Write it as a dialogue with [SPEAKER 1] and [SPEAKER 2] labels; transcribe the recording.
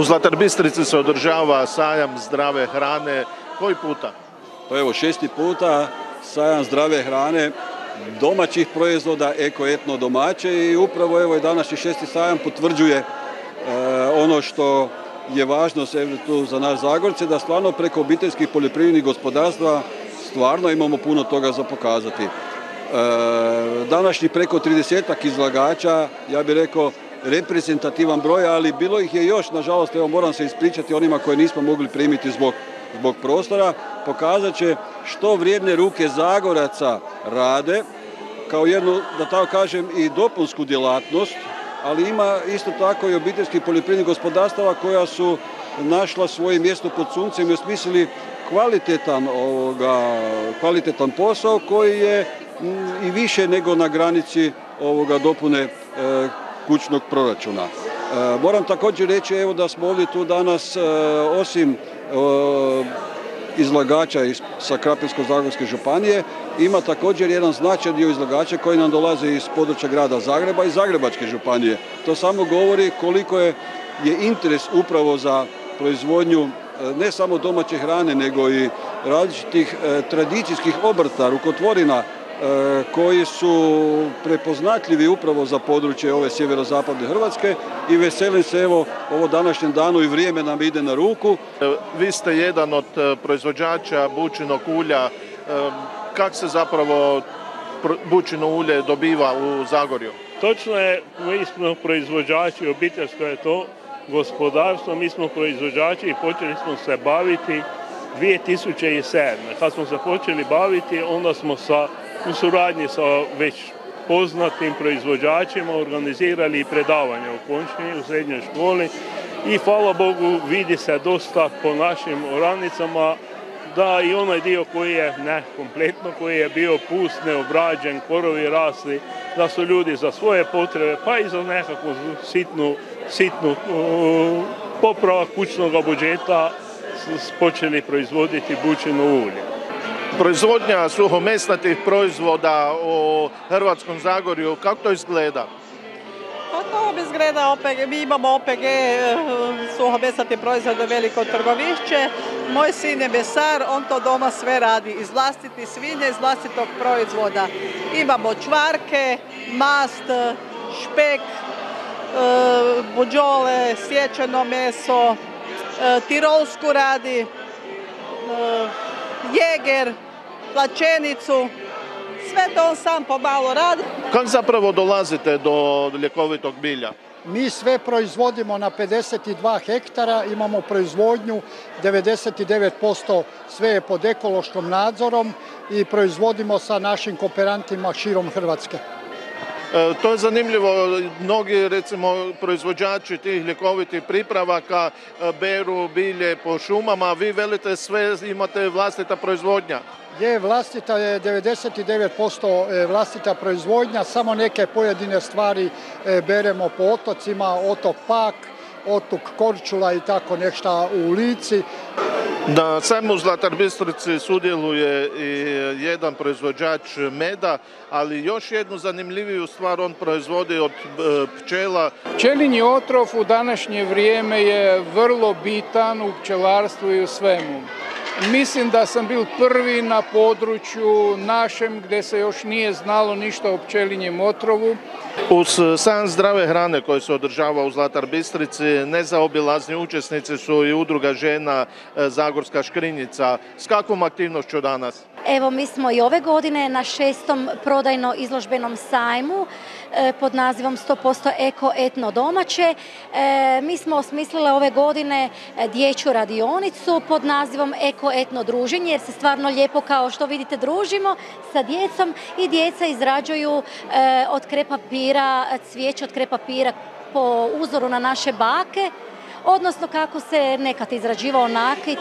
[SPEAKER 1] U Zlatar Bistrici se održava sajam zdrave hrane. Koji puta?
[SPEAKER 2] Pa evo šesti puta sajam zdrave hrane domaćih proizvoda, eko-etno domaće i upravo evo i današnji šesti sajam potvrđuje e, ono što je važno tu za naš Zagorce, da stvarno preko obiteljskih poljoprivrednih gospodarstva stvarno imamo puno toga za pokazati. E, današnji preko 30 izlagača, ja bih rekao, reprezentativan broj, ali bilo ih je još, nažalost, evo moram se ispričati onima koje nismo mogli primiti zbog, zbog prostora, pokazat će što vrijedne ruke Zagoraca rade, kao jednu, da tako kažem, i dopunsku djelatnost, ali ima isto tako i obiteljskih poljoprivrednih gospodarstava koja su našla svoje mjesto pod suncem i osmislili kvalitetan, ovoga, kvalitetan posao koji je mm, i više nego na granici ovoga dopune e, kućnog proračuna. E, moram također reći evo da smo ovdje tu danas e, osim izlagača iz, sa Krapinsko-Zagorske županije ima također jedan značajan dio izlagača koji nam dolaze iz područja grada Zagreba i Zagrebačke županije. To samo govori koliko je, je interes upravo za proizvodnju ne samo domaće hrane, nego i različitih e, tradicijskih obrta, rukotvorina, e, koji su prepoznatljivi upravo za područje ove sjeverozapadne Hrvatske i veselim se evo ovo današnjem danu i vrijeme nam ide na ruku.
[SPEAKER 1] E, vi ste jedan od proizvođača bučinog ulja. Kako se zapravo bučino ulje dobiva u Zagorju?
[SPEAKER 3] Točno je, mi smo proizvođači, obiteljsko je to, gospodarstvo, mi smo proizvođači i počeli smo se baviti 2007. Kad smo se počeli baviti, onda smo sa, u suradnji sa već poznatim proizvođačima organizirali i predavanje u Končini, u srednjoj školi i hvala Bogu vidi se dosta po našim oranicama da i onaj dio koji je ne kompletno, koji je bio pust, neobrađen, korovi rasli, da su ljudi za svoje potrebe, pa i za nekakvu sitnu sitnu poprava kućnog budžeta počeli proizvoditi bučino ulje.
[SPEAKER 1] Proizvodnja suhomesnatih proizvoda u Hrvatskom Zagorju, kako to izgleda?
[SPEAKER 4] Pa to izgleda OPG, mi imamo OPG eh, suhomesnati proizvode veliko trgovišće. Moj sin je mesar, on to doma sve radi iz vlastiti svinje, iz vlastitog proizvoda. Imamo čvarke, mast, špek, E, buđole, sječeno meso, e, tirolsku radi, jeger, plačenicu, sve to on sam pomalo radi.
[SPEAKER 1] Kako zapravo dolazite do ljekovitog bilja?
[SPEAKER 5] Mi sve proizvodimo na 52 hektara, imamo proizvodnju, 99% sve je pod ekološkom nadzorom i proizvodimo sa našim kooperantima širom Hrvatske.
[SPEAKER 1] E, to je zanimljivo, mnogi recimo proizvođači tih ljekovitih pripravaka e, beru bilje po šumama, vi velite sve imate vlastita proizvodnja.
[SPEAKER 5] Je, vlastita je 99% e, vlastita proizvodnja, samo neke pojedine stvari beremo po otocima, otok Pak, otok Korčula i tako nešto u Lici.
[SPEAKER 1] Na sajmu Zlatar Bistrici sudjeluje i jedan proizvođač meda, ali još jednu zanimljiviju stvar on proizvodi od e, pčela.
[SPEAKER 6] Pčelinji otrov u današnje vrijeme je vrlo bitan u pčelarstvu i u svemu. Mislim da sam bil prvi na području našem gdje se još nije znalo ništa o pčelinjem otrovu.
[SPEAKER 1] Uz sam zdrave hrane koje se održava u Zlatar Bistrici, nezaobilazni učesnici su i udruga žena e, Zagorska škrinjica. S kakvom aktivnošću danas?
[SPEAKER 7] Evo mi smo i ove godine na šestom prodajno izložbenom sajmu e, pod nazivom 100% eko etno domaće. Mi smo osmislile ove godine dječju radionicu pod nazivom eko etno druženje jer se stvarno lijepo kao što vidite družimo sa djecom i djeca izrađuju od krepa papira, cvijeće od papira po uzoru na naše bake, odnosno kako se nekad izrađivao nakit